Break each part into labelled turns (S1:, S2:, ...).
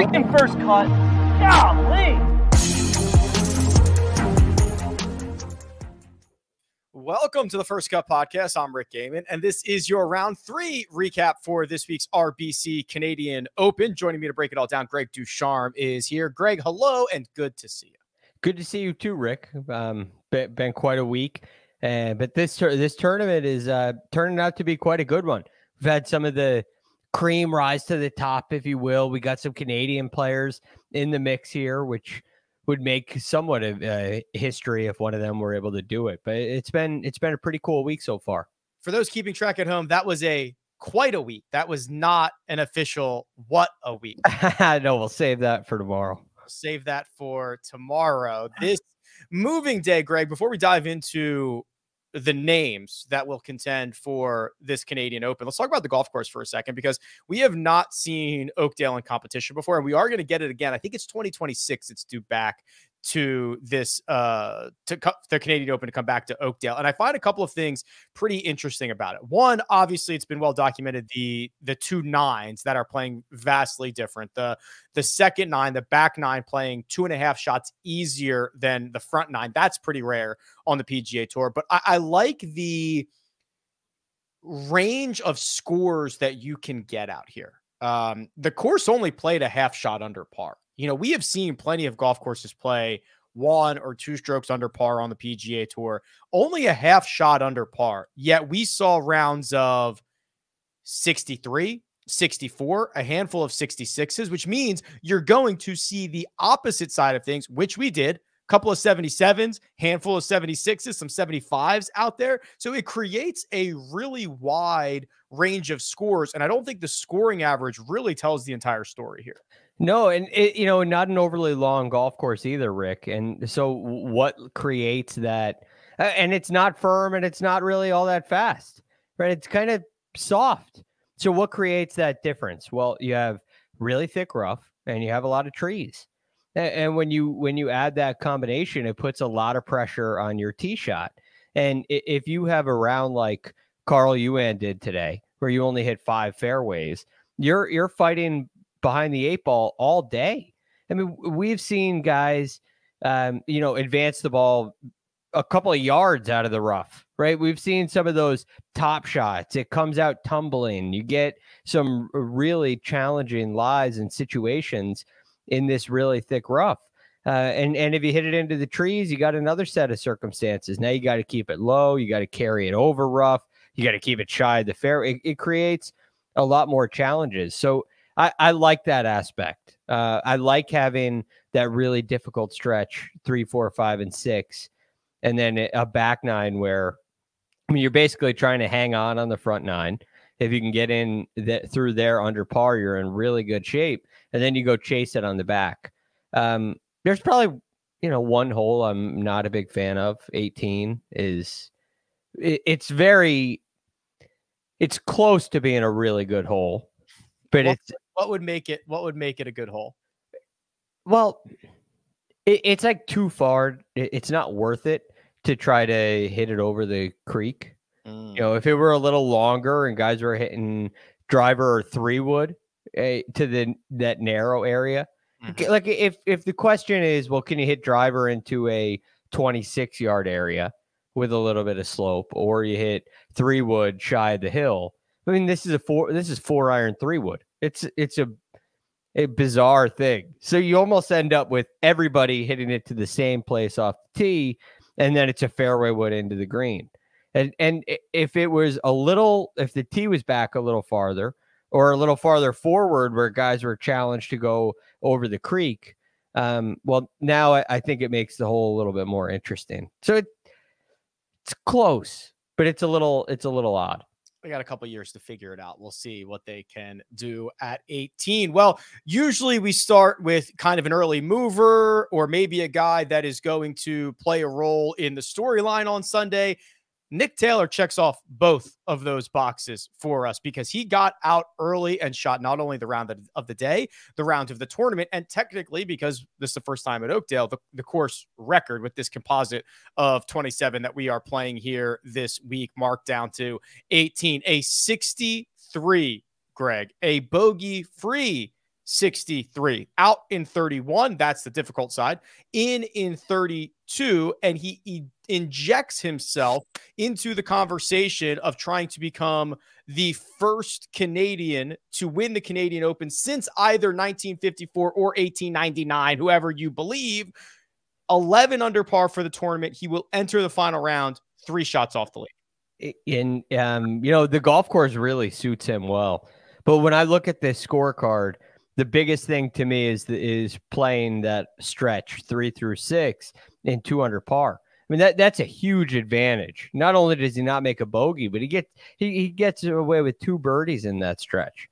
S1: freaking first cut. Golly.
S2: Welcome to the First Cut Podcast. I'm Rick Gehman, and this is your round three recap for this week's RBC Canadian Open. Joining me to break it all down, Greg DuCharme is here. Greg, hello, and good to see you.
S3: Good to see you too, Rick. Um, been quite a week, uh, but this this tournament is uh, turning out to be quite a good one. We've had some of the cream rise to the top, if you will. We got some Canadian players in the mix here, which would make somewhat of a history if one of them were able to do it. But it's been it's been a pretty cool week so far.
S2: For those keeping track at home, that was a quite a week. That was not an official what a week.
S3: no, we'll save that for tomorrow.
S2: Save that for tomorrow. This moving day, Greg, before we dive into the names that will contend for this Canadian Open. Let's talk about the golf course for a second because we have not seen Oakdale in competition before, and we are going to get it again. I think it's 2026. It's due back to this uh to the Canadian Open to come back to Oakdale. And I find a couple of things pretty interesting about it. One, obviously it's been well documented the the two nines that are playing vastly different. The the second nine, the back nine playing two and a half shots easier than the front nine. That's pretty rare on the PGA tour. But I, I like the range of scores that you can get out here. Um, the course only played a half shot under par. You know, we have seen plenty of golf courses play one or two strokes under par on the PGA Tour, only a half shot under par. Yet we saw rounds of 63, 64, a handful of 66s, which means you're going to see the opposite side of things, which we did. A couple of 77s, handful of 76s, some 75s out there. So it creates a really wide range of scores. And I don't think the scoring average really tells the entire story here.
S3: No, and it, you know, not an overly long golf course either, Rick. And so, what creates that? And it's not firm, and it's not really all that fast, right? It's kind of soft. So, what creates that difference? Well, you have really thick rough, and you have a lot of trees. And when you when you add that combination, it puts a lot of pressure on your tee shot. And if you have a round like Carl Yuan did today, where you only hit five fairways, you're you're fighting behind the eight ball all day. I mean, we've seen guys, um, you know, advance the ball a couple of yards out of the rough, right? We've seen some of those top shots. It comes out tumbling. You get some really challenging lies and situations in this really thick rough. Uh, and and if you hit it into the trees, you got another set of circumstances. Now you got to keep it low. You got to carry it over rough. You got to keep it shy of the fair. It, it creates a lot more challenges. So I, I like that aspect. Uh, I like having that really difficult stretch three, four, five, and six, and then a back nine where I mean you're basically trying to hang on on the front nine. If you can get in that through there under par, you're in really good shape, and then you go chase it on the back. Um, there's probably you know one hole I'm not a big fan of. 18 is it, it's very it's close to being a really good hole, but
S2: what,
S3: it's
S2: what would make it what would make it a good hole?
S3: Well, it, it's like too far. It, it's not worth it to try to hit it over the creek. Mm. You know, if it were a little longer and guys were hitting driver or three wood uh, to the that narrow area, mm-hmm. like if if the question is, well, can you hit driver into a 26 yard area with a little bit of slope, or you hit three wood shy of the hill? I mean, this is a four. This is four iron three wood. It's it's a a bizarre thing. So you almost end up with everybody hitting it to the same place off the tee, and then it's a fairway wood into the green. And and if it was a little, if the tee was back a little farther or a little farther forward, where guys were challenged to go over the creek, um, well, now I, I think it makes the hole a little bit more interesting. So it, it's close, but it's a little it's a little odd
S2: they got a couple years to figure it out. We'll see what they can do at 18. Well, usually we start with kind of an early mover or maybe a guy that is going to play a role in the storyline on Sunday. Nick Taylor checks off both of those boxes for us because he got out early and shot not only the round of the day, the round of the tournament, and technically, because this is the first time at Oakdale, the, the course record with this composite of 27 that we are playing here this week, marked down to 18, a 63, Greg, a bogey free 63. Out in 31, that's the difficult side. In in 32, and he, he injects himself into the conversation of trying to become the first Canadian to win the Canadian Open since either 1954 or 1899, whoever you believe. 11 under par for the tournament. He will enter the final round three shots off the lead.
S3: In um, you know, the golf course really suits him well. But when I look at this scorecard, the biggest thing to me is the, is playing that stretch three through six in two under par. Mean that that's a huge advantage. Not only does he not make a bogey, but he gets he, he gets away with two birdies in that stretch,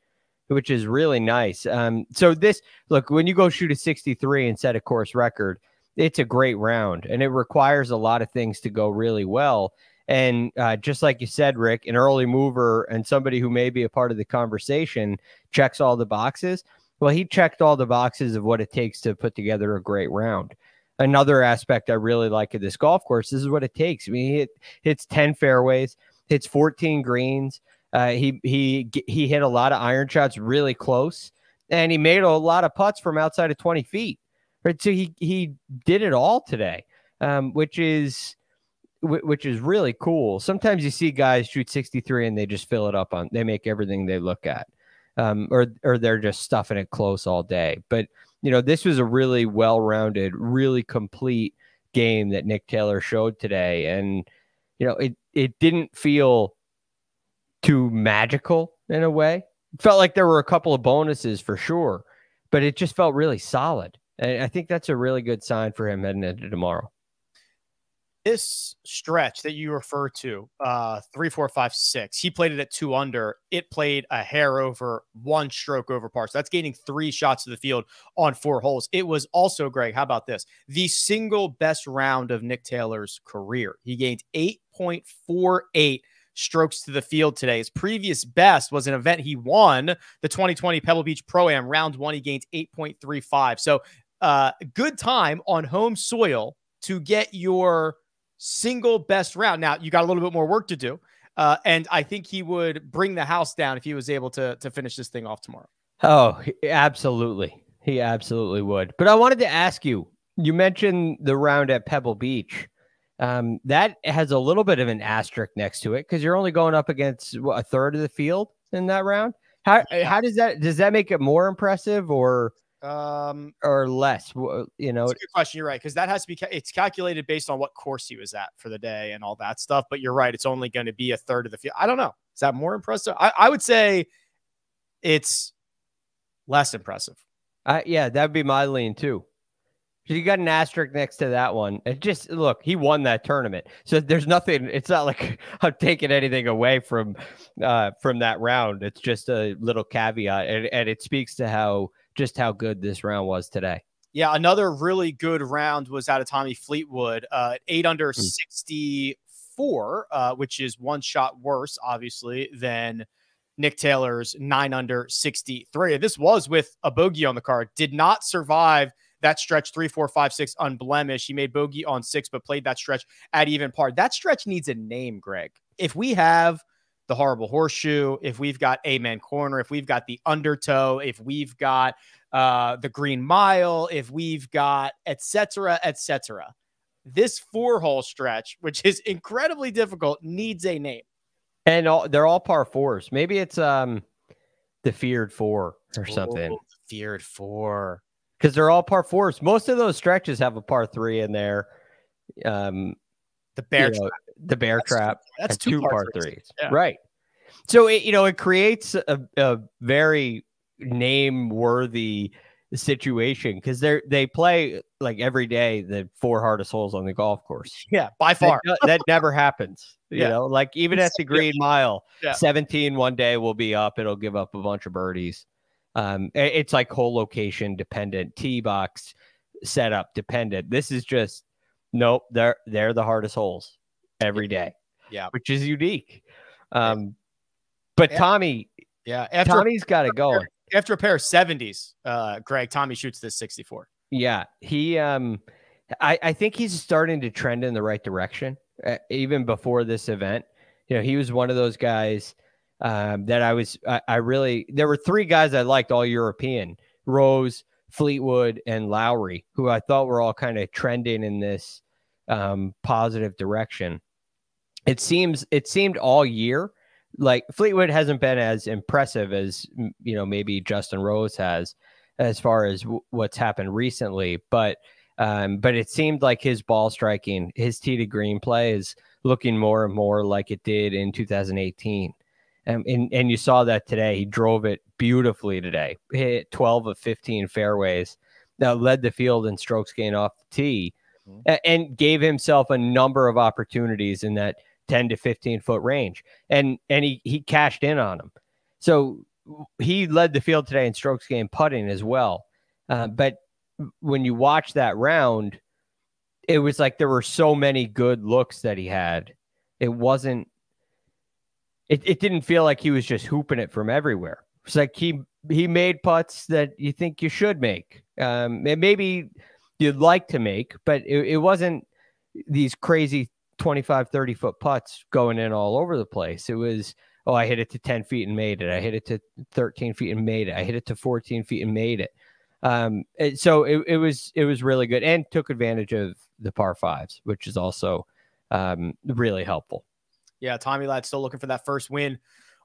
S3: which is really nice. Um, so this look when you go shoot a 63 and set a course record, it's a great round and it requires a lot of things to go really well. And uh, just like you said, Rick, an early mover and somebody who may be a part of the conversation checks all the boxes. Well, he checked all the boxes of what it takes to put together a great round. Another aspect I really like of this golf course this is what it takes. I mean, he hit, hits 10 fairways, hits 14 greens. Uh, he he he hit a lot of iron shots really close, and he made a lot of putts from outside of 20 feet. Right, so he he did it all today, um, which is which is really cool. Sometimes you see guys shoot 63 and they just fill it up on. They make everything they look at um, or or they're just stuffing it close all day. But you know, this was a really well-rounded, really complete game that Nick Taylor showed today, and you know, it it didn't feel too magical in a way. It felt like there were a couple of bonuses for sure, but it just felt really solid. And I think that's a really good sign for him heading into tomorrow
S2: this stretch that you refer to, uh, three, four, five, six, he played it at two under. It played a hair over, one stroke over par. So that's gaining three shots to the field on four holes. It was also, Greg, how about this? The single best round of Nick Taylor's career. He gained 8.48 strokes to the field today. His previous best was an event he won, the 2020 Pebble Beach Pro Am. Round one, he gained 8.35. So, uh, good time on home soil to get your single best round. Now you got a little bit more work to do, uh, and I think he would bring the house down if he was able to to finish this thing off tomorrow.
S3: Oh, absolutely, he absolutely would. But I wanted to ask you. You mentioned the round at Pebble Beach. Um, that has a little bit of an asterisk next to it because you're only going up against what, a third of the field in that round. How how does that does that make it more impressive or um or less you know
S2: good question you're right because that has to be it's calculated based on what course he was at for the day and all that stuff but you're right it's only going to be a third of the field i don't know is that more impressive i, I would say it's less impressive
S3: uh, yeah that'd be my lean too you got an asterisk next to that one. It just look, he won that tournament, so there's nothing. It's not like I'm taking anything away from uh, from that round. It's just a little caveat, and, and it speaks to how just how good this round was today.
S2: Yeah, another really good round was out of Tommy Fleetwood, uh, eight under mm. 64, uh, which is one shot worse, obviously, than Nick Taylor's nine under 63. This was with a bogey on the card, did not survive that stretch three, four, five, six unblemished. He made bogey on six, but played that stretch at even par. That stretch needs a name, Greg. If we have the horrible horseshoe, if we've got Amen Corner, if we've got the undertow, if we've got uh, the Green Mile, if we've got etc. etc. This four hole stretch, which is incredibly difficult, needs a name.
S3: And all, they're all par fours. Maybe it's um the feared four or something. Oh,
S2: feared four.
S3: Because they're all par fours. Most of those stretches have a par three in there. Um,
S2: the bear you know,
S3: the bear
S2: that's
S3: trap.
S2: That's two,
S3: par,
S2: par
S3: threes. threes. Yeah. Right. So it, you know, it creates a, a very name worthy situation because they they play like every day the four hardest holes on the golf course.
S2: Yeah, by far.
S3: That, that never happens. You yeah. know, like even at the Green Mile, yeah. 17 one day will be up. It'll give up a bunch of birdies. Um, it's like hole location dependent, tee box setup dependent. This is just nope. They're they're the hardest holes every day.
S2: Yeah,
S3: which is unique. Um, but Tommy,
S2: yeah,
S3: after, Tommy's got it going.
S2: After a pair of 70s, uh, Greg, Tommy shoots this 64.
S3: Yeah, he, um, I, I think he's starting to trend in the right direction. Uh, even before this event, you know, he was one of those guys um, that I was, I, I really, there were three guys I liked all European Rose, Fleetwood, and Lowry, who I thought were all kind of trending in this um, positive direction. It seems it seemed all year like Fleetwood hasn't been as impressive as you know maybe Justin Rose has as far as w- what's happened recently, but um, but it seemed like his ball striking, his tee to green play is looking more and more like it did in 2018. Um, and, and you saw that today. He drove it beautifully today, hit 12 of 15 fairways, that led the field in strokes gained off the tee, mm-hmm. and gave himself a number of opportunities in that 10 to 15 foot range. And and he he cashed in on them. So he led the field today in strokes gained putting as well. Uh, but when you watch that round, it was like there were so many good looks that he had. It wasn't. It, it didn't feel like he was just hooping it from everywhere. It's like he he made putts that you think you should make. Um, maybe you'd like to make, but it, it wasn't these crazy 25, 30 foot putts going in all over the place. It was, oh, I hit it to 10 feet and made it. I hit it to 13 feet and made it. I hit it to 14 feet and made it. Um, it, so it, it was it was really good and took advantage of the par fives, which is also um, really helpful.
S2: Yeah, Tommy Lad still looking for that first win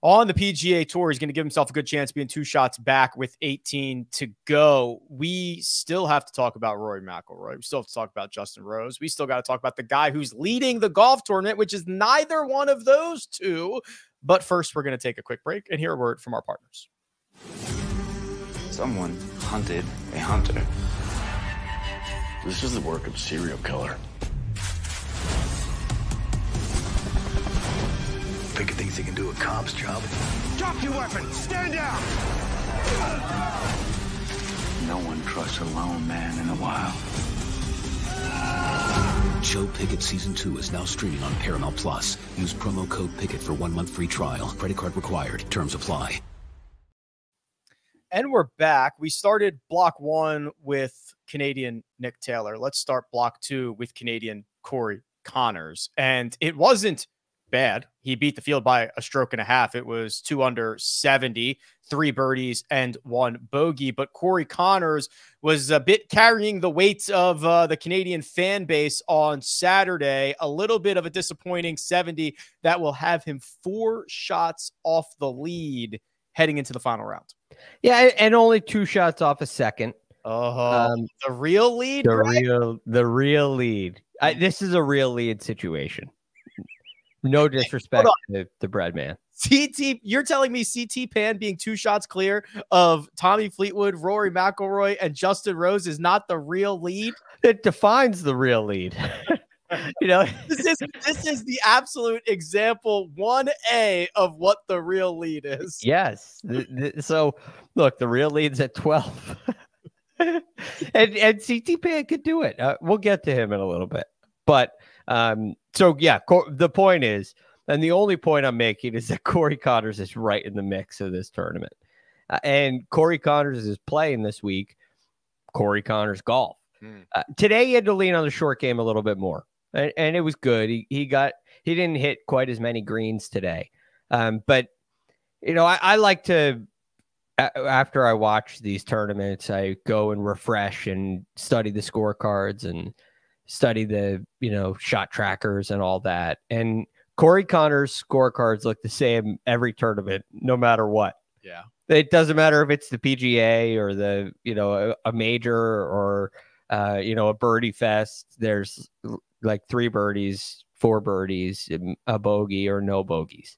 S2: on the PGA Tour. He's going to give himself a good chance being two shots back with 18 to go. We still have to talk about Rory McIlroy. We still have to talk about Justin Rose. We still got to talk about the guy who's leading the golf tournament, which is neither one of those two. But first, we're going to take a quick break and hear a word from our partners.
S4: Someone hunted a hunter. This is the work of serial killer.
S5: Pickett thinks he can do a cop's job. Drop your weapon! Stand down!
S4: No one trusts a lone man in the wild.
S6: Joe Pickett Season 2 is now streaming on Paramount Plus. Use promo code Pickett for one month free trial. Credit card required. Terms apply.
S2: And we're back. We started block one with Canadian Nick Taylor. Let's start block two with Canadian Corey Conners. And it wasn't bad. He beat the field by a stroke and a half. It was two under 70, three birdies and one bogey. But Corey Conners was a bit carrying the weight of uh, the Canadian fan base on Saturday. A little bit of a disappointing 70 that will have him four shots off the lead heading into the final round.
S3: Yeah, and only two shots off a second.
S2: Oh, um, the real lead.
S3: The right? real, the real lead. I, this is a real lead situation. No disrespect to the bread man.
S2: CT, you're telling me CT Pan being two shots clear of Tommy Fleetwood, Rory McIlroy, and Justin Rose is not the real lead?
S3: It defines the real lead. you know,
S2: this is this is the absolute example one A of what the real lead is.
S3: Yes. so look, the real lead's at twelve, and and CT Pan could do it. Uh, we'll get to him in a little bit, but um, so yeah, the point is, and the only point I'm making is that Corey Conners is right in the mix of this tournament, uh, and Corey Conners is playing this week. Corey Conners golf. Hmm. Uh, today he had to lean on the short game a little bit more, and, and, it was good. He he got he didn't hit quite as many greens today, um, but you know I, I like to after I watch these tournaments, I go and refresh and study the scorecards and study the you know shot trackers and all that. And Corey Conners' scorecards look the same every tournament, no matter what.
S2: Yeah,
S3: it doesn't matter if it's the PGA or the you know a, a major or uh, you know a birdie fest. There's like three birdies, four birdies, a bogey or no bogeys.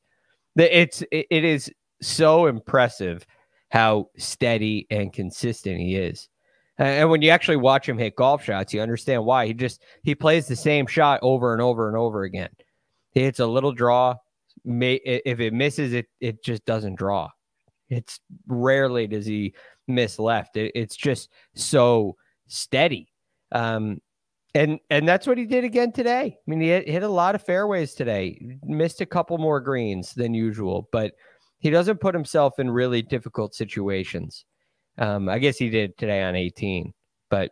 S3: It's it, it is so impressive how steady and consistent he is. And when you actually watch him hit golf shots, you understand why. He just he plays the same shot over and over and over again. He hits a little draw. May, if it misses, it it just doesn't draw. It's rarely does he miss left. It, it's just so steady. Um, and and that's what he did again today. I mean, he hit, hit a lot of fairways today. Missed a couple more greens than usual, but he doesn't put himself in really difficult situations. Um, I guess he did today on 18, but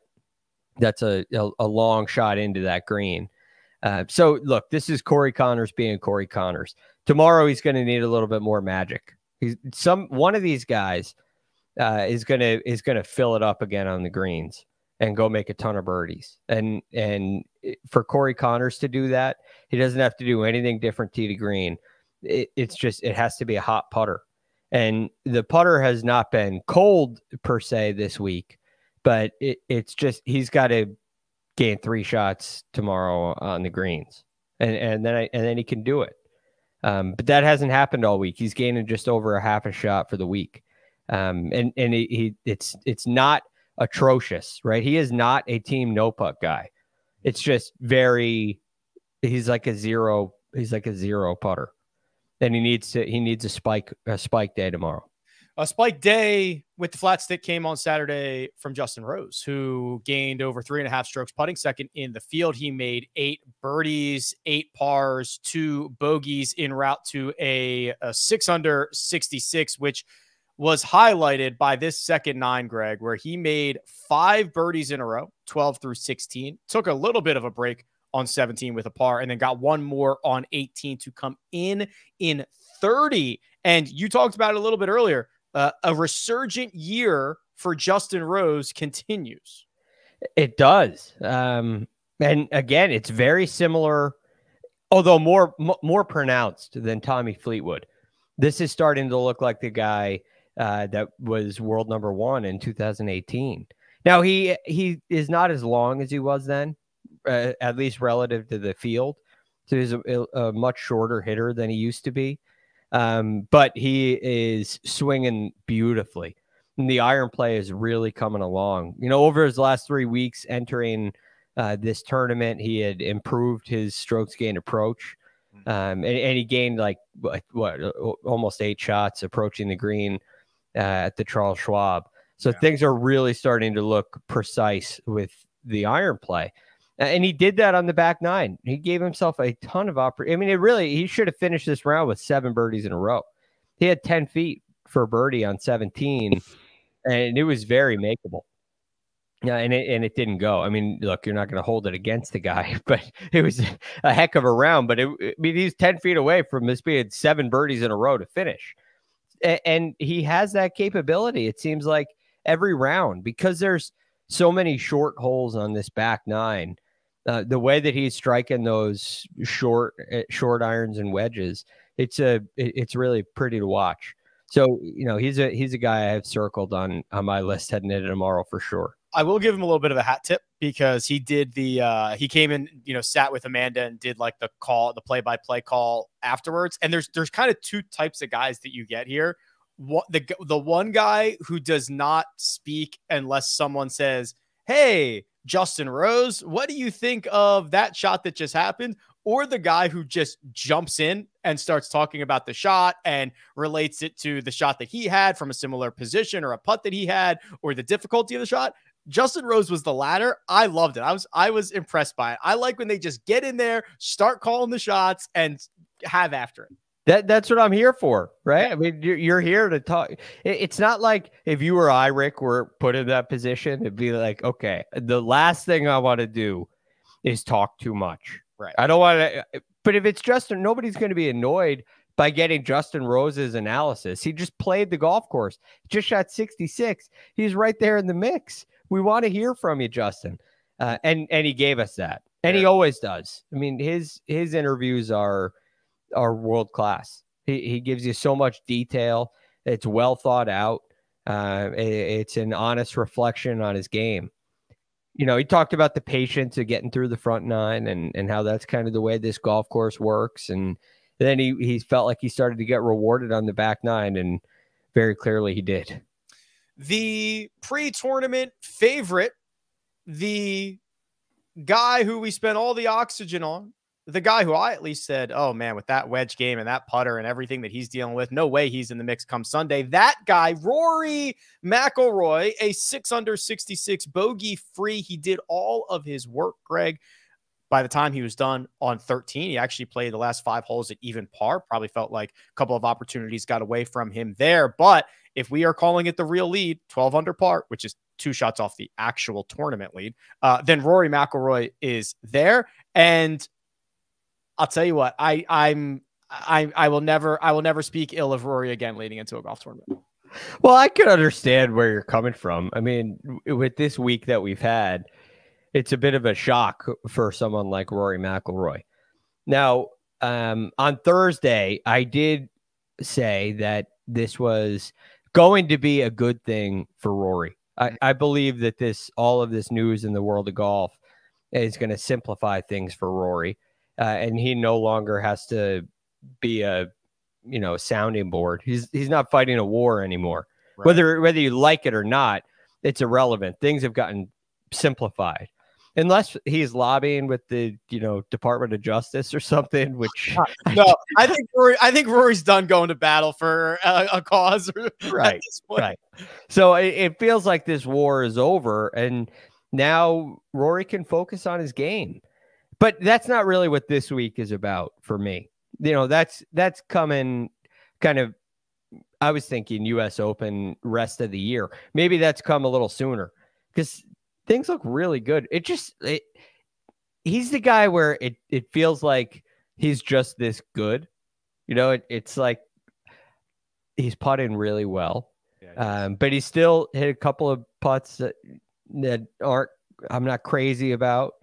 S3: that's a, a, a long shot into that green. Uh, so look, this is Corey Conners being Corey Conners. Tomorrow he's going to need a little bit more magic. He's some one of these guys uh, is gonna is gonna fill it up again on the greens and go make a ton of birdies. And and for Corey Conners to do that, he doesn't have to do anything different tee to green. It, it's just it has to be a hot putter. And the putter has not been cold per se this week, but it, it's just he's got to gain three shots tomorrow on the greens, and and then I, and then he can do it. Um, but that hasn't happened all week. He's gaining just over a half a shot for the week, um, and and he, he it's it's not atrocious, right? He is not a team no putt guy. It's just very. He's like a zero. He's like a zero putter. Then he needs to. He needs a spike a spike day tomorrow.
S2: A spike day with the flat stick came on Saturday from Justin Rose, who gained over three and a half strokes putting second in the field. He made eight birdies, eight pars, two bogeys en route to a, a six under 66, which was highlighted by this second nine, Greg, where he made five birdies in a row, 12 through 16. Took a little bit of a break on 17 with a par, and then got one more on 18 to come in in 30. And you talked about it a little bit earlier uh, a resurgent year for Justin Rose continues.
S3: It does. Um, and again, it's very similar, although more m- more pronounced than Tommy Fleetwood. This is starting to look like the guy uh, that was world number one in 2018. Now he he is not as long as he was then, uh, at least relative to the field. So he's a, a much shorter hitter than he used to be. Um, but he is swinging beautifully. And the iron play is really coming along. You know, over his last three weeks entering uh, this tournament, he had improved his strokes gain approach. Hmm. Um, and, and, he gained like what, what, almost eight shots approaching the green uh, at the Charles Schwab. So yeah. things are really starting to look precise with the iron play. Uh, and he did that on the back nine. He gave himself a ton of opportunity. I mean, it really, he should have finished this round with seven birdies in a row. He had 10 feet for birdie on 17, and it was very makeable. Yeah, and it, and it didn't go. I mean, look, you're not going to hold it against the guy, but it was a heck of a round. But it, I mean, he's 10 feet away from this being seven birdies in a row to finish. and he has that capability, it seems like every round, because there's so many short holes on this back nine uh, the way that he's striking those short eh, short irons and wedges, it's a it's really pretty to watch. So you know he's a he's a guy I have circled on on my list heading into tomorrow for sure.
S2: I will give him a little bit of a hat tip because he did the uh he came in, you know, sat with Amanda and did like the call, the play-by-play call afterwards. And there's there's kind of two types of guys that you get here. What the the one guy who does not speak unless someone says, "Hey, Justin Rose. What do you think of that shot that just happened? Or the guy who just jumps in and starts talking about the shot and relates it to the shot that he had from a similar position or a putt that he had or the difficulty of the shot. Justin Rose was the latter. I loved it. I was I was impressed by it. I like when they just get in there, start calling the shots, and have after it.
S3: That that's what I'm here for, right? I mean, you're, you're here to talk. it's not like if you or I, Rick, were put in that position, it'd be like, okay, the last thing I want to do is talk too much.
S2: Right.
S3: I don't want to. But if it's Justin, nobody's going to be annoyed by getting Justin Rose's analysis. He just played the golf course, just shot 66. He's right there in the mix. We want to hear from you, Justin, uh, and and he gave us that, and yeah. he always does. I mean, his his interviews are are world class. He, he gives you so much detail. It's well thought out. Uh, it, it's an honest reflection on his game. You know, he talked about the patience of getting through the front nine and, and how that's kind of the way this golf course works. And then he, he felt like he started to get rewarded on the back nine, and very clearly he did.
S2: The pre tournament favorite, the guy who we spent all the oxygen on, the guy who I at least said, oh man, with that wedge game and that putter and everything that he's dealing with, no way he's in the mix come Sunday. That guy, Rory McIlroy, a six under 66 bogey free. He did all of his work, Greg. By the time he was done on 13, he actually played the last five holes at even par. Probably felt like a couple of opportunities got away from him there. But if we are calling it the real lead, 12 under par, which is two shots off the actual tournament lead, uh, then Rory McIlroy is there. And I'll tell you what, I I'm I I will never I will never speak ill of Rory again leading into a golf tournament.
S3: Well, I can understand where you're coming from. I mean, with this week that we've had, it's a bit of a shock for someone like Rory McIlroy. Now, um, on Thursday, I did say that this was going to be a good thing for Rory. I, I believe that this all of this news in the world of golf is going to simplify things for Rory, uh, and he no longer has to be a you know sounding board. He's he's not fighting a war anymore.
S2: Right.
S3: Whether whether you like it or not, it's irrelevant. Things have gotten simplified. Unless he's lobbying with the you know Department of Justice or something, which
S2: No, I think Rory, I think Rory's done going to battle for a, a cause.
S3: Right, right. So it, it feels like this war is over, and now Rory can focus on his game. But that's not really what this week is about for me. You know, that's that's coming kind of. I was thinking U.S. Open rest of the year. Maybe that's come a little sooner because things look really good. It just it, he's the guy where it it feels like he's just this good. You know, it, it's like he's putting really well. Um, but he still hit a couple of putts that, that aren't I'm not crazy about.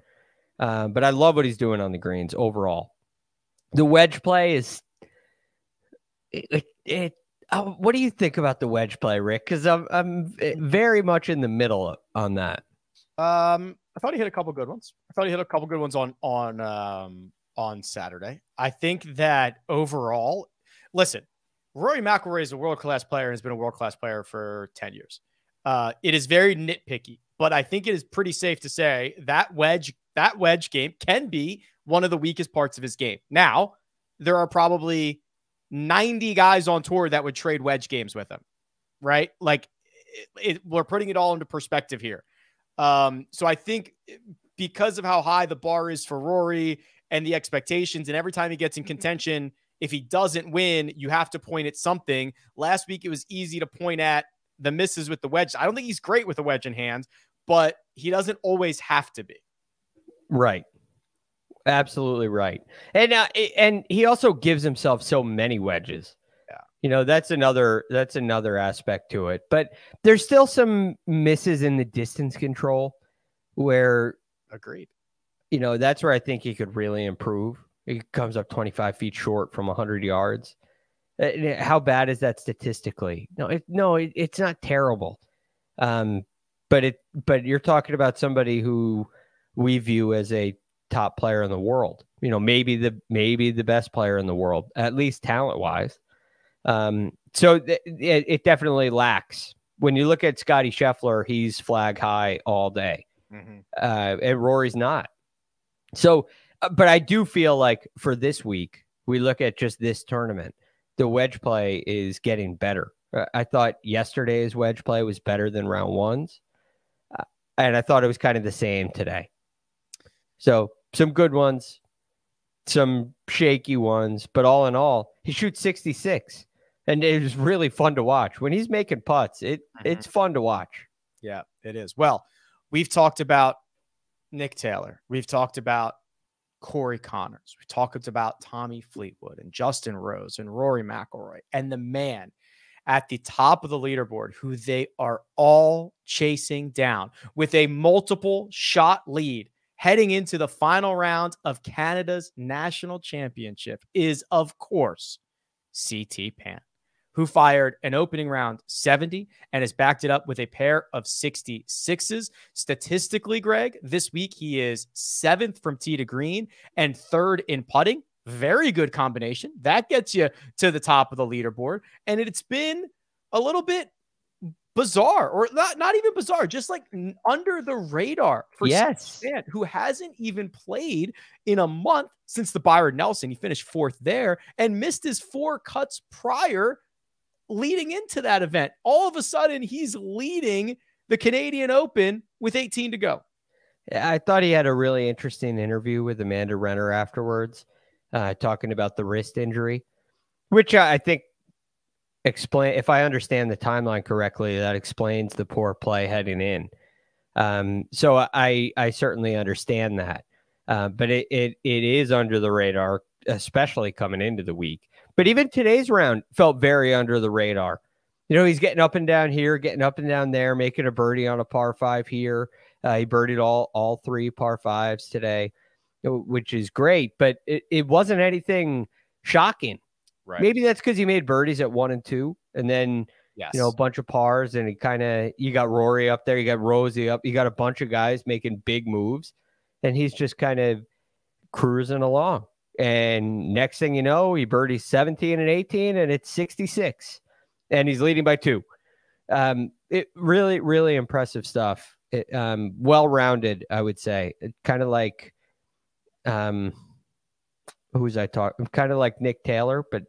S3: Um, but I love what he's doing on the greens overall. The wedge play is it. it, uh, what do you think about the wedge play, Rick? Because I'm I'm very much in the middle on that.
S2: Um, I thought he hit a couple good ones. I thought he hit a couple good ones on on um on Saturday. I think that overall, listen, Rory McIlroy is a world class player and has been a world class player for ten years. Uh, it is very nitpicky, but I think it is pretty safe to say that wedge that wedge game can be one of the weakest parts of his game. Now, there are probably 90 guys on tour that would trade wedge games with him, right? Like it, it, we're putting it all into perspective here. Um, so I think because of how high the bar is for Rory and the expectations, and every time he gets in contention, if he doesn't win, you have to point at something. Last week, it was easy to point at the misses with the wedge. I don't think he's great with a wedge in hand, but he doesn't always have to be.
S3: Right. Absolutely right. And uh, and he also gives himself so many wedges.
S2: Yeah.
S3: You know, that's another that's another aspect to it. But there's still some misses in the distance control where
S2: Agreed.
S3: you know, that's where I think he could really improve. He comes up 25 feet short from 100 yards. Uh, How bad is that statistically? No, it, no, it, it's not terrible. Um, but it, but you're talking about somebody who we view as a top player in the world. You know, maybe the maybe the best player in the world, at least talent wise. Um, so th- it, it definitely lacks. When you look at Scottie Scheffler, he's flag high all day uh, and Rory's not. So, uh, but I do feel like for this week, we look at just this tournament, the wedge play is getting better. Uh, I thought yesterday's wedge play was better than round one's, uh, and I thought it was kind of the same today. So, some good ones, some shaky ones, but all in all, he shoots 66. And it was really fun to watch. When he's making putts, it uh-huh. it's fun to watch.
S2: Yeah, it is. Well, we've talked about Nick Taylor. We've talked about Corey Conners. We've talked about Tommy Fleetwood and Justin Rose and Rory McIlroy and the man at the top of the leaderboard who they are all chasing down with a multiple shot lead heading into the final round of Canada's national championship is of course CT Pan who fired an opening round 70 and has backed it up with a pair of 66s. Statistically, Greg, this week he is seventh from tee to green and third in putting. Very good combination. That gets you to the top of the leaderboard. And it's been a little bit bizarre, or not, not even bizarre, just like under the radar for
S3: Yes.
S2: man who hasn't even played in a month since the Byron Nelson. He finished fourth there and missed his four cuts prior leading into that event. All of a sudden, he's leading the Canadian Open with 18 to go.
S3: I thought he had a really interesting interview with Amanda Renner afterwards, uh, talking about the wrist injury, which I think explain. If I understand the timeline correctly, that explains the poor play heading in. Um, so I I certainly understand that, uh, but it, it it is under the radar, especially coming into the week. But even today's round felt very under the radar. you know, he's getting up and down here, getting up and down there, making a birdie on a par five here. Uh, he birdied all all three par fives today, which is great, but it, it wasn't anything shocking.
S2: Right.
S3: Maybe that's because he made birdies at one and two, and then
S2: Yes.
S3: you know a bunch of pars, and he kind of you got Rory up there, you got Rosie up, you got a bunch of guys making big moves, and he's just kind of cruising along. And next thing you know, he birdies 17 and 18, and it's 66, and he's leading by two. Um, it really, really impressive stuff. It, um, well rounded, I would say. Kind of like, um, who's I talking? Kind of like Nick Taylor, but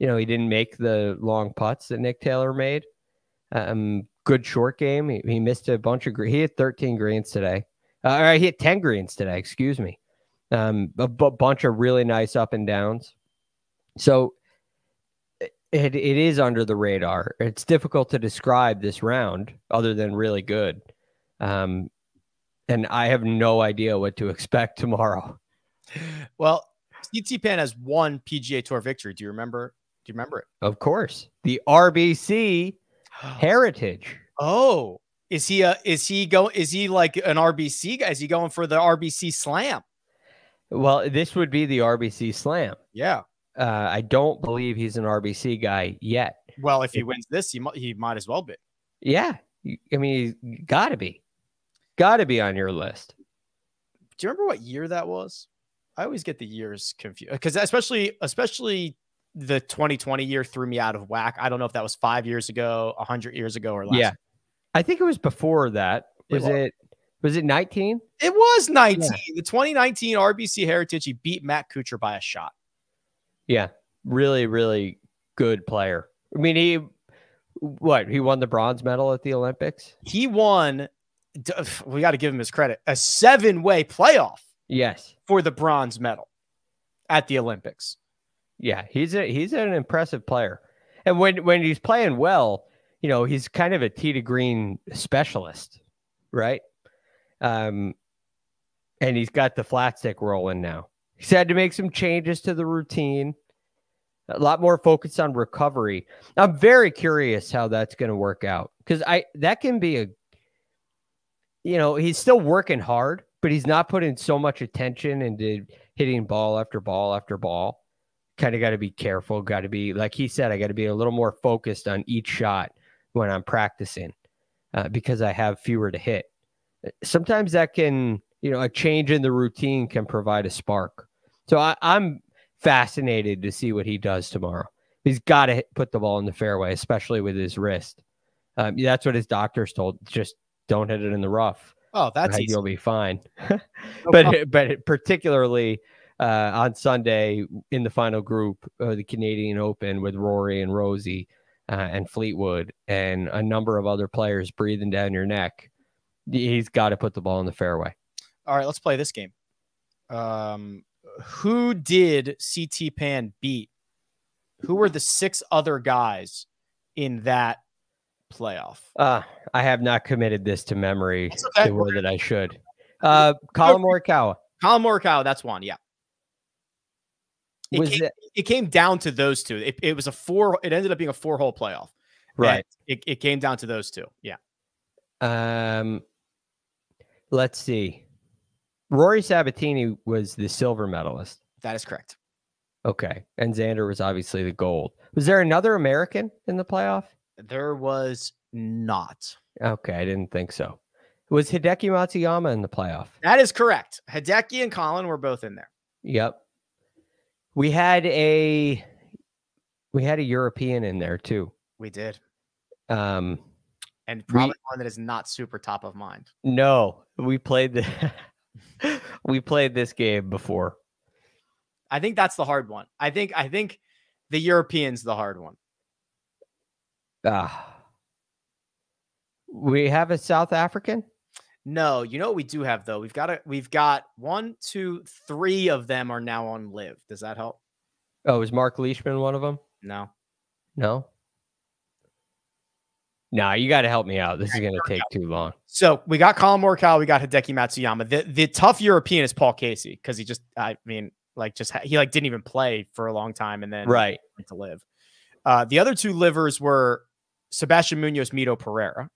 S3: you know he didn't make the long putts that Nick Taylor made. Um, good short game. He, he missed a bunch of. He hit 13 greens today. Uh, or he hit 10 greens today. Excuse me. Um, a bunch of really nice up and downs. So it, it is under the radar. It's difficult to describe this round other than really good. Um, and I have no idea what to expect tomorrow.
S2: well, CT Pan has one PGA Tour victory. Do you remember? Do you remember it?
S3: Of course, the RBC heritage.
S2: Oh, is he a is he go is he like an RBC guy? Is he going for the RBC slam?
S3: Well, this would be the RBC Slam.
S2: Yeah.
S3: Uh, I don't believe he's an RBC guy yet.
S2: Well, if he wins this, he might he might as well be.
S3: Yeah, I mean, he's got to be, got to be on your list.
S2: Do you remember what year that was? I always get the years confused because especially especially the 2020 year threw me out of whack. I don't know if that was five years ago, a hundred years ago, or less.
S3: Yeah, I think it was before that.
S2: It
S3: Was
S2: was.
S3: it? Was it 19?
S2: It was 19. The 2019 RBC Heritage. He beat Matt Kuchar by a shot.
S3: Yeah, really, really good player. I mean, he what? He won the bronze medal at the Olympics.
S2: He won. We got to give him his credit. A seven-way playoff
S3: Yes.
S2: for the bronze medal at the Olympics.
S3: Yeah, he's a he's an impressive player. And when when he's playing well, you know, he's kind of a tee to green specialist, right? Um and he's got the flat stick rolling now. He's had to make some changes to the routine. A lot more focus on recovery. I'm very curious how that's going to work out cuz I that can be a you know, he's still working hard, but he's not putting so much attention into hitting ball after ball after ball kind of got to be careful. Got to be, like he said, I got to be a little more focused on each shot when I'm practicing uh, because I have fewer to hit. Sometimes that can, you know, a change in the routine can provide a spark. So I, I'm fascinated to see what he does tomorrow. He's got to put the ball in the fairway, especially with his wrist. Um, that's what his doctors told. Just don't hit it in the rough.
S2: Oh, that's easy.
S3: you'll be fine. But but particularly uh, on Sunday in the final group of the Canadian Open with Rory and Rosie uh, and Fleetwood and a number of other players breathing down your neck. He's got to put the ball in the fairway.
S2: All right, let's play this game. Um, who did CT Pan beat? Who were the six other guys in that playoff?
S3: Uh, I have not committed this to memory the way that I should. Uh, Collin Morikawa.
S2: Collin Morikawa, that's one. Yeah. It
S3: Was
S2: came,
S3: it
S2: it came down to those two. It, it was a four. It ended up being a four-hole playoff.
S3: right?
S2: It, it came down to those two. Yeah.
S3: Um, let's see. Rory Sabbatini was the silver medalist.
S2: That is correct.
S3: Okay. And Xander was obviously the gold. Was there another American in the playoff?
S2: There was not.
S3: Okay, I didn't think so. Was Hideki Matsuyama in the playoff?
S2: That is correct. Hideki and Collin were both in there.
S3: Yep. We had a we had a European in there too.
S2: We did.
S3: Um
S2: And probably one that is not super top of mind.
S3: no, we played the we played this game before.
S2: I think that's the hard one. I think I think the European's the hard one.
S3: Ah. We have a South African?
S2: No, you know what we do have though? We've got a we've got one, two, three of them are now on LIV. Does that help?
S3: Oh, is Mark Leishman one of them?
S2: No.
S3: No. Nah, you got to help me out. This is going to take too long.
S2: So we got Collin Morikawa, we got Hideki Matsuyama. The the tough European is Paul Casey because he just I mean like just he like didn't even play for a long time and then
S3: Right.
S2: went to LIV. Uh, the other two livers were Sebastian Munoz, Mito Pereira.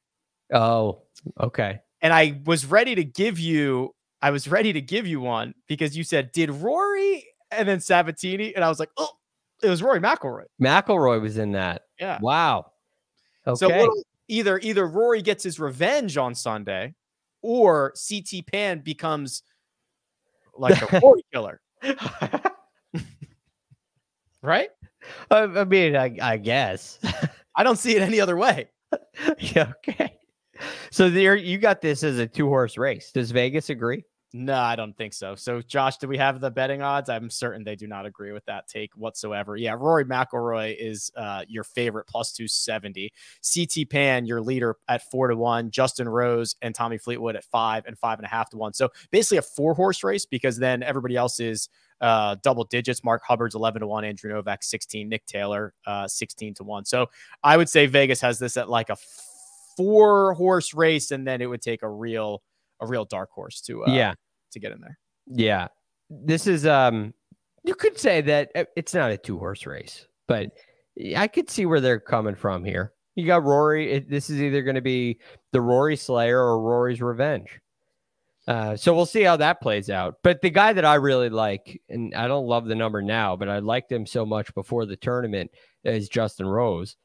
S3: Oh, okay.
S2: And I was ready to give you, I was ready to give you one because you said, did Rory and then Sabbatini? And I was like, oh, it was Rory McIlroy.
S3: McIlroy was in that.
S2: Yeah.
S3: Wow. Okay.
S2: So either either Rory gets his revenge on Sunday, or CT Pan becomes like a Rory killer, right?
S3: I, I mean, I, I guess.
S2: I don't see it any other way.
S3: yeah. Okay. So there, you got this as a two horse race. Does Vegas agree?
S2: No, I don't think so. So, Josh, do we have the betting odds? I'm certain they do not agree with that take whatsoever. Yeah, Rory McIlroy is uh, your favorite plus 270. CT Pan, your leader at four to one. Justin Rose and Tommy Fleetwood at five and five and a half to one. So basically a four horse race because then everybody else is uh, double digits. Mark Hubbard's 11 to 1, Andrew Novak 16, Nick Taylor uh, 16 to 1. So I would say Vegas has this at like a four horse race, and then it would take a real a real dark horse to uh,
S3: yeah.
S2: to get in there.
S3: Yeah. This is um you could say that uh, it's not a two horse race, but I could see where they're coming from here. You got Rory. It, this is either going to be the Rory Slayer or Rory's Revenge. Uh, so we'll see how that plays out. But the guy that I really like, and I don't love the number now, but I liked him so much before the tournament, is Justin Rose.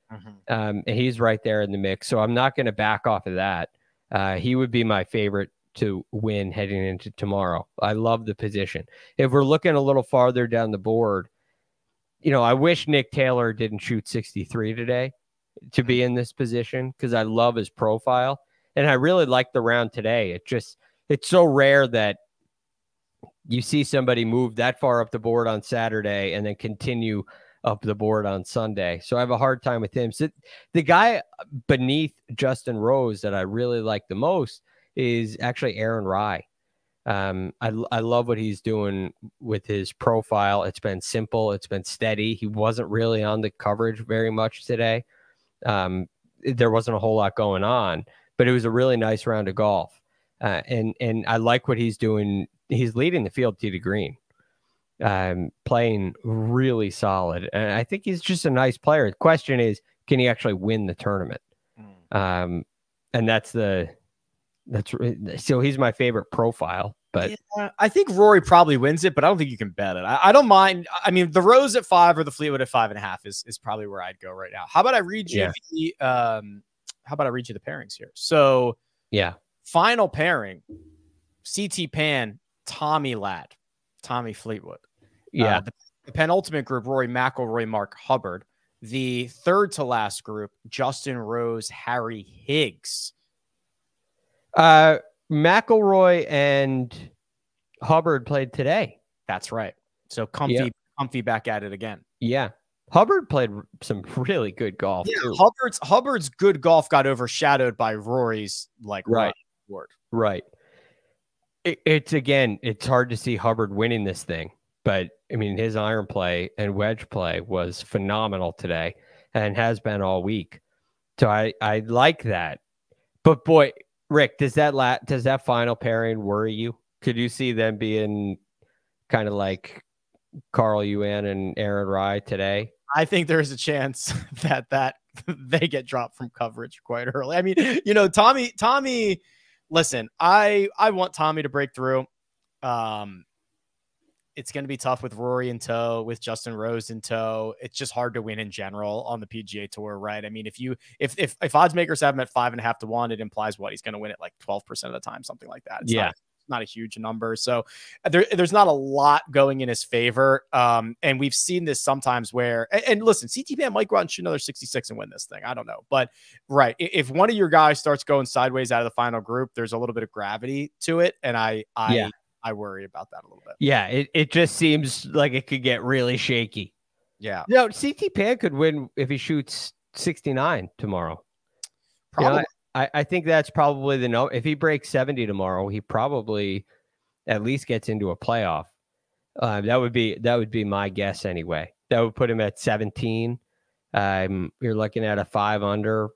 S3: Um, and he's right there in the mix. So I'm not going to back off of that. Uh, he would be my favorite to win heading into tomorrow. I love the position. If we're looking a little farther down the board, you know, I wish Nick Taylor didn't shoot 63 today to be in this position because I love his profile and I really like the round today. It just it's so rare that you see somebody move that far up the board on Saturday and then continue up the board on Sunday. So I have a hard time with him. So the guy beneath Justin Rose that I really like the most is actually Aaron Rai. Um, I, I love what he's doing with his profile. It's been simple, it's been steady. He wasn't really on the coverage very much today. Um, there wasn't a whole lot going on, but it was a really nice round of golf. Uh, and and I like what he's doing. He's leading the field tee to green, um, playing really solid. And I think he's just a nice player. The question is, can he actually win the tournament? Um, and that's the that's so he's my favorite profile. But
S2: yeah, I think Rory probably wins it, but I don't think you can bet it. I, I, don't mind. I mean, the Rose at five or the Fleetwood at five and a half is is probably where I'd go right now. How about I read you
S3: Yeah.
S2: the um how about I read you the pairings here? So
S3: yeah,
S2: final pairing, CT Pan, Tommy Lad, Tommy Fleetwood.
S3: Yeah,
S2: Uh, the, the penultimate group, Rory McIlroy, Mark Hubbard. The third to last group, Justin Rose, Harry Higgs.
S3: uh, McIlroy and Hubbard played today.
S2: That's right. So comfy,
S3: Yeah.
S2: comfy back at it again.
S3: Yeah, Hubbard played some really good golf. too.
S2: Hubbard's Hubbard's good golf got overshadowed by Rory's like
S3: Right.
S2: forward.
S3: Right. It, it's again, it's hard to see Hubbard winning this thing, but I mean, his iron play and wedge play was phenomenal today and has been all week. So I, I like that. But boy, Rick, does that la- does that final pairing worry you? Could you see them being kind of like Carl Yuan and Aaron Rai today?
S2: I think there's a chance that that they get dropped from coverage quite early. I mean, you know, Tommy, Tommy, listen, I I want Tommy to break through. Um, it's going to be tough with Rory in tow, with Justin Rose in tow. It's just hard to win in general on the PGA Tour, right? I mean, if you if if if odds makers have him at five and a half to one, it implies what he's going to win it like twelve percent of the time, something like that. It's
S3: Yeah.
S2: not, not a huge number, so there, there's not a lot going in his favor. Um, and we've seen this sometimes where, and, and listen, CT Pan might go out and shoot another 66 and win this thing. I don't know, but right, if one of your guys starts going sideways out of the final group, there's a little bit of gravity to it, and I I
S3: Yeah.
S2: I worry about that a little bit.
S3: Yeah, it, it just seems like it could get really shaky.
S2: Yeah,
S3: No, CT Pan could win if he shoots 69 tomorrow. You know,
S2: probably.
S3: I, I think that's probably the no. If he breaks 70 tomorrow, he probably at least gets into a playoff. Uh, that would be that would be my guess anyway. That would put him at 17. Um, you're looking at a five under.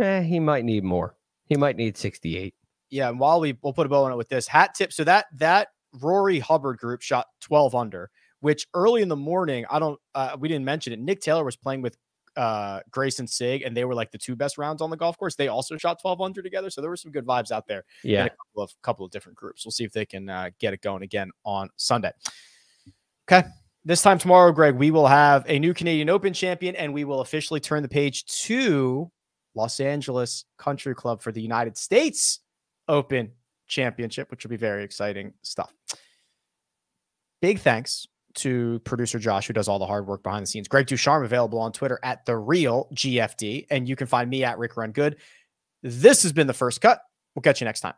S3: Eh, he might need more. He might need 68.
S2: Yeah. And while we we'll put a bow on it with this hat tip, so that that Rory Hubbard group shot 12 under, which early in the morning, I don't, uh, we didn't mention it. Nick Taylor was playing with uh, Grayson Sigg, and they were like the two best rounds on the golf course. They also shot 12 under together, so there were some good vibes out there.
S3: Yeah.
S2: a couple of couple of different groups. We'll see if they can uh, get it going again on Sunday. Okay. This time tomorrow, Greg, we will have a new Canadian Open champion, and we will officially turn the page to Los Angeles Country Club for the United States Open Championship, which will be very exciting stuff. Big thanks to producer Josh, who does all the hard work behind the scenes. Greg DuCharme available on Twitter at the real GFD, and you can find me at Rick Run Good. This has been the first cut. We'll catch you next time.